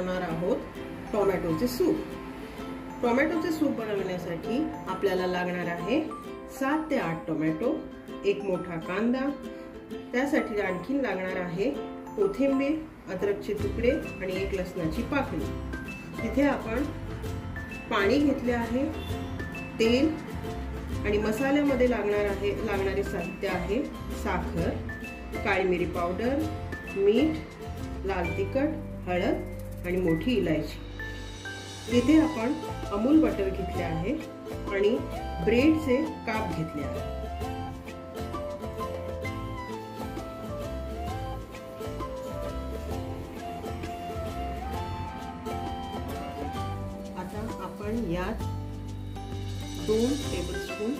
बनवणार आहोत टोमॅटोचे सूप. टोमॅटोचे सूप बनवण्यासाठी आपल्याला लागणार आहे सात ते आठ टोमॅटो एक मोठा कांदा त्यासाठी आणखीन लागणार आहे कोथिंबीर अद्रकचे तुकडे आणि एक लसणाची पाकळी. तिथे आपण पाणी घेतले आहे तेल आणि मसाल्यामध्ये लागणार आहे लागणारे साहित्य आहे साखर काळी मिरी पावडर मीठ लाल तिखट हळद आणि मोठी इलायची. इथे आपण अमूल बटर घेतले आहे आणि ब्रेडचे काप घेतले आहे. आता आपण यात दोन टेबलस्पून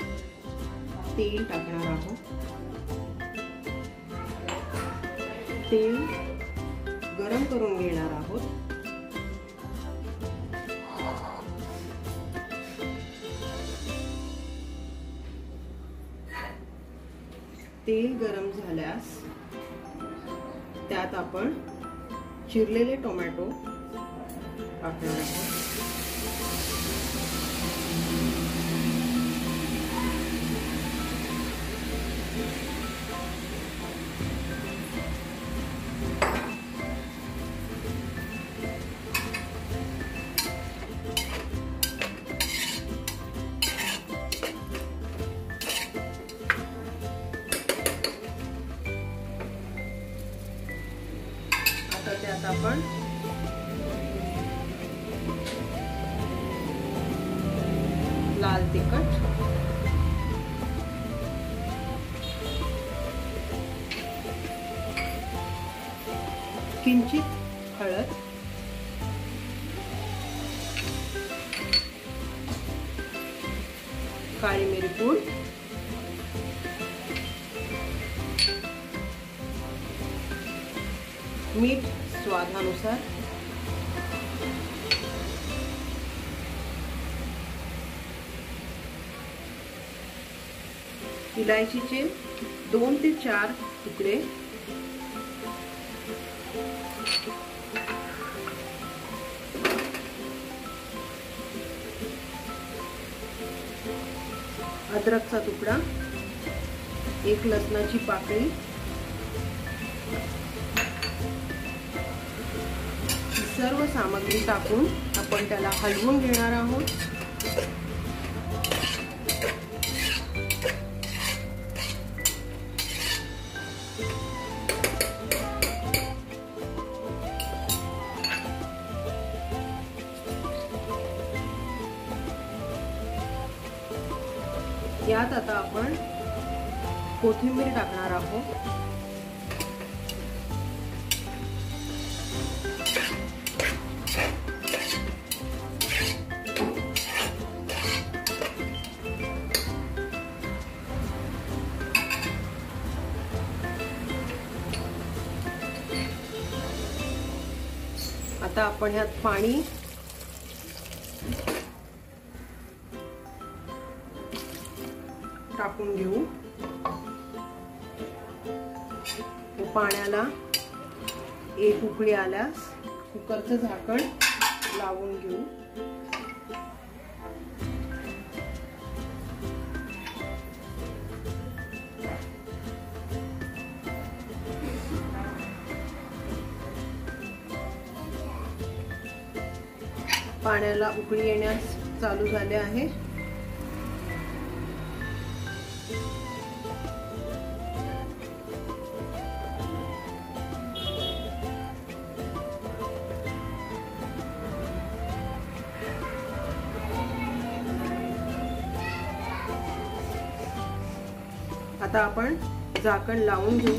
तेल टाकणार आहोत. तेल गरम करून घेणार आहोत. तेल गरम झाल्यास त्यात आपण चिरलेले टोमॅटो टाकणार आहोत. आता आपण. लाल तिखट. किंचित हळद. काळी मिरी पूड. मीठ स्वादानुसार. इलायचीचे दोन ते चार तुकडे. अद्रकचा तुकडा. एक लसणाची पाकळी. सर्व सामग्री टाकून आपण त्याला हलवून घेणार आहोत. यात आता आपण कोथिंबीर टाकणार आहोत. आता आपण ह्यात पाणी. टाकून घेऊ. पाण्याला एक उकळी आल्यास कुकरचं झाकण लावून घेऊ. पाण्याला उकळी येण्यास चालू झाले आहे. आता आपण झाकण लावून घेऊ.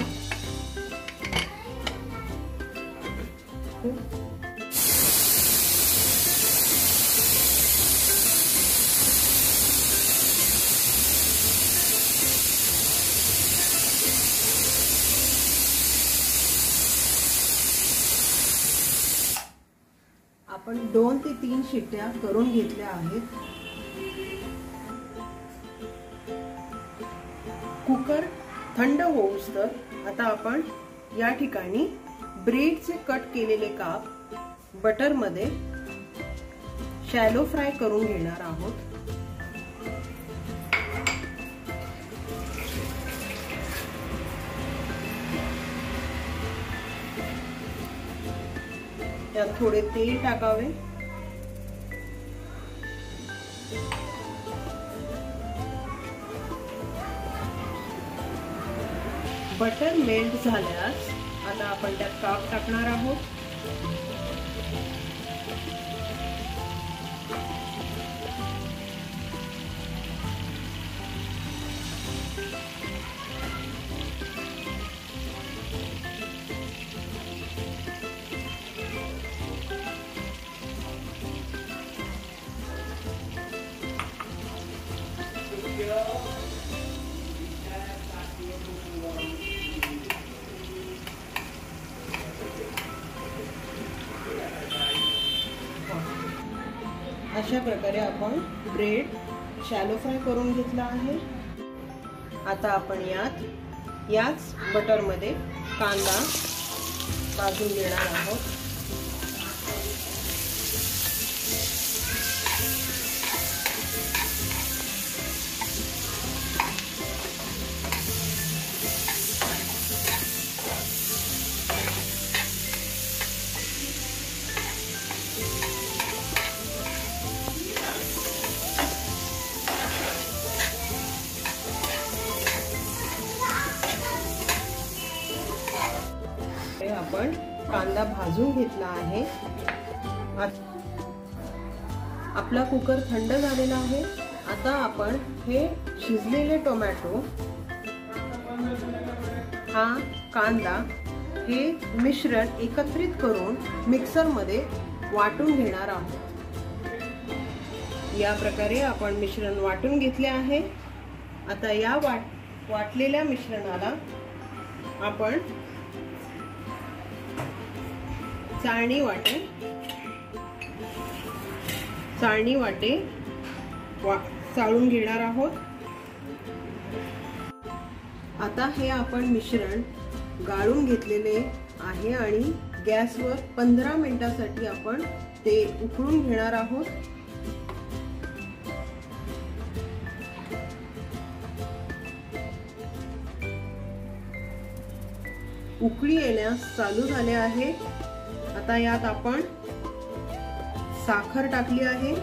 आपण दोन ते तीन शिट्ट्या करून घेतल्या आहेत. कुकर थंड होऊस तर आता आपण या ठिकाणी ब्रेडचे कट केलेले काप बटरमध्ये शॅलो फ्राय करून घेणार आहोत. त्यात थोडे तेल टाकावे. बटर मेल्ट झाल्यास आता आपण त्यात काप टाकणार आहोत. अशा प्रकारे आपण ब्रेड शॅलो फ्राय करून घेतला आहे. आता आपण यात याच बटरमध्ये कांदा भाजून घेणार आहोत. आपण कांदा भाजून घेतला आहे. आपला कुकर थंड झालेला आहे. आता आपण हे शिजलेले टोमॅटो हा कांदा हे मिश्रण एकत्रित करून मिक्सरमध्ये वाटून घेणार आहोत. या प्रकारे आपण मिश्रण वाटून घेतले आहे. आता या वाट वाटलेल्या मिश्रणाला आपण चाळणी वाटे. चाळणी वाटे वा चाळून घेणार आहोत. आता हे आपण मिश्रण गाळून घेतलेले आहे आणि गॅसवर पंधरा मिनिटासाठी आपण ते उकळून घेणार आहोत. उकळी येण्यास चालू झाले आहे. आता यात आपण साखर टाकली आहे.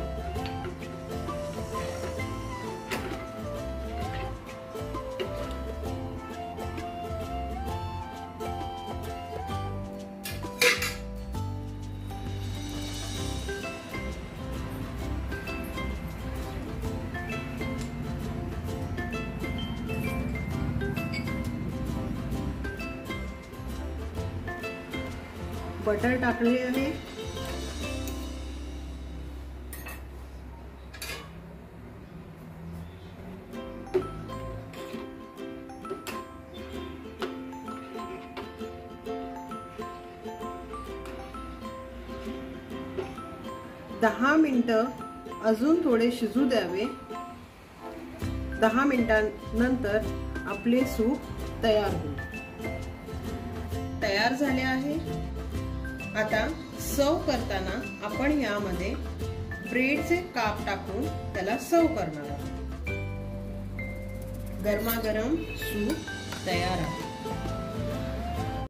बटर टाकले आहे. दहा मिनटं अजून थोडे शिजू द्यावे. दहा मिनिटांनंतर आपले सूप तयार होईल. तयार झाले आहे. आता सव करताना आपण यामध्ये ब्रेडचे काप टाकून त्याला सव करणार आहोत. गरमागरम सूप तयार आहे.